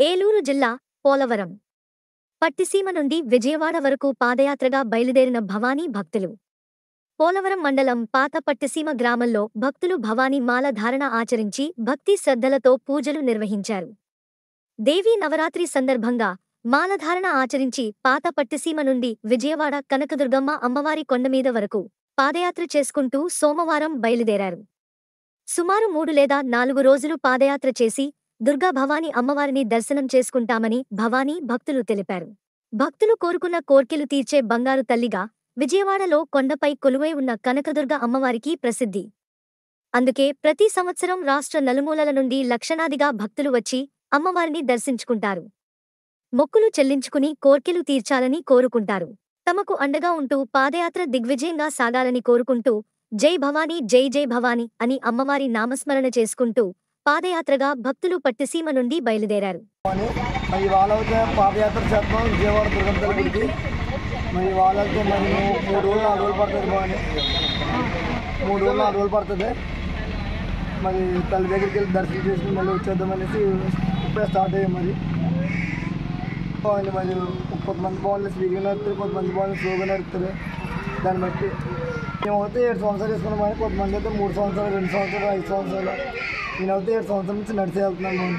ఏలూరు జిల్లా పోలవరం. పట్టిసీమ నుండి విజయవాడ వరకు పాదయాత్రగా బయలుదేరిన భవానీ భక్తులు. పోలవరం మండలం పాత పట్టిసీమ గ్రామంలో భక్తులు భవానీ మాల ధారణ ఆచరించి భక్తి శ్రద్ధలతో పూజలు నిర్వహించారు. దేవీ నవరాత్రి సందర్భంగా మాలధారణ ఆచరించి పాత పట్టిసీమ నుండి విజయవాడ కనకదుర్గమ్మ అమ్మవారి కొండమీద వరకు పాదయాత్ర చేసుకుంటూ సోమవారం బయలుదేరారు. సుమారు మూడు లేదా నాలుగు రోజులు పాదయాత్ర చేసి దుర్గా భవానీ అమ్మవారిని దర్శనం చేసుకుంటామని భవానీ భక్తులు తెలిపారు. భక్తులు కోరుకున్న కోర్కెలు తీర్చే బంగారు తల్లిగా విజయవాడలో కొండపై కొలువై ఉన్న కనకదుర్గ అమ్మవారికి ప్రసిద్ధి. అందుకే ప్రతి సంవత్సరం రాష్ట్ర నలుమూలల నుండి లక్షణాదిగా భక్తులు వచ్చి అమ్మవారిని దర్శించుకుంటారు. మొక్కులు చెల్లించుకుని కోర్కెలు తీర్చాలని కోరుకుంటారు. తమకు అండగా ఉంటూ పాదయాత్ర దిగ్విజయంగా సాగాలని కోరుకుంటూ జై భవానీ జై జై భవానీ అని అమ్మవారి నామస్మరణ చేసుకుంటూ పాదయాత్రగా భక్తులు పట్టిసీమ నుండి బయలుదేరారు. మరి ఇవాళ పాదయాత్ర చేద్దాం. విజయవాడ దుర్గం తల్లి మరి ఇవాళ మరి మూడు రోజులు నాలుగు రోజులు పడుతుంది బాగానే మూడు రోజులు నాలుగు రోజులు పడుతుంది. మరి తల్లి దగ్గరికి వెళ్ళి దర్శనం చేసుకుని మళ్ళీ వచ్చేద్దాం అనేసి ఇప్పుడే స్టార్ట్ అయ్యాం మరి. బాగుంది మరి. కొంతమంది బాగుంది. స్పీడ్గా నడుపుతారు కొంతమంది బాగుంది. స్లోగా నడుపుతారు దాన్ని బట్టి మేమైతే ఏడు సంవత్సరాలు వేసుకున్నాం కానీ కొంతమంది అయితే మూడు సంవత్సరాలు రెండు సంవత్సరాలు ఐదు సంవత్సరాలు. నేనైతే ఏడు సంవత్సరాల నుంచి నడిచి వెళ్తున్నాను మనం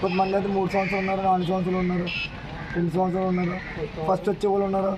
కొంతమంది అయితే మూడు సంవత్సరాలు ఉన్నారు నాలుగు సంవత్సరాలు ఉన్నారు రెండు సంవత్సరాలు ఉన్నారు. ఫస్ట్ వచ్చే వాళ్ళు ఉన్నారు.